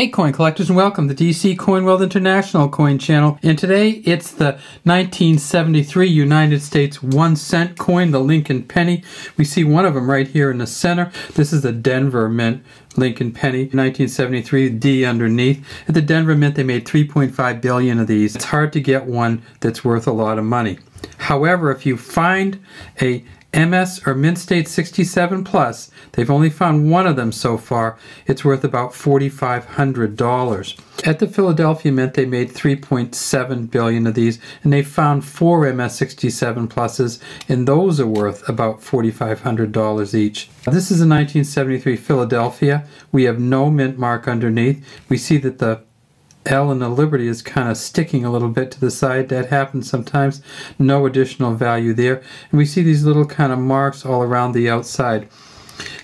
Hey coin collectors and welcome to DC Coin World International coin channel and today it's the 1973 United States 1 cent coin, the Lincoln Penny. We see one of them right here in the center. This is the Denver Mint Lincoln Penny 1973 D underneath. At the Denver Mint they made 3.5 billion of these. It's hard to get one that's worth a lot of money. However, if you find a MS or Mint State 67 Plus, they've only found one of them so far. It's worth about $4,500. At the Philadelphia Mint, they made 3.7 billion of these, and they found four MS 67 Pluses, and those are worth about $4,500 each. This is a 1973 Philadelphia. We have no mint mark underneath. We see that the L in the Liberty is kind of sticking a little bit to the side. That happens sometimes. No additional value there. And we see these little kind of marks all around the outside.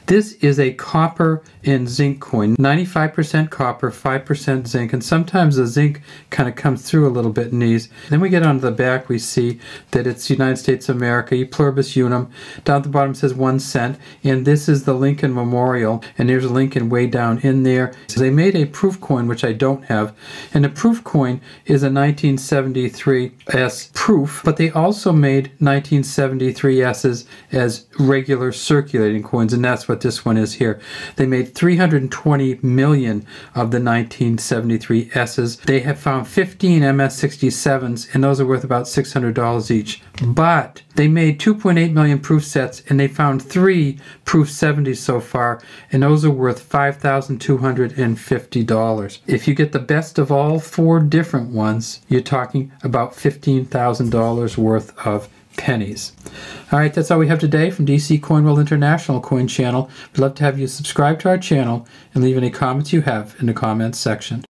This is a copper and zinc coin. 95% copper, 5% zinc, and sometimes the zinc kind of comes through a little bit in these. Then we get onto the back, we see that it's United States of America, e pluribus unum. Down at the bottom says one cent, and this is the Lincoln Memorial, and there's a Lincoln way down in there. So they made a proof coin, which I don't have, and the proof coin is a 1973 S proof, but they also made 1973 S's as regular circulating coins, and that's what this one is here. They made 320 million of the 1973 S's. They have found 15 MS67s, and those are worth about $600 each. But they made 2.8 million proof sets, and they found three proof 70s so far, and those are worth $5,250. If you get the best of all four different ones, you're talking about $15,000 worth of pennies. All right, that's all we have today from DC Coin World International Coin Channel. We'd love to have you subscribe to our channel and leave any comments you have in the comments section.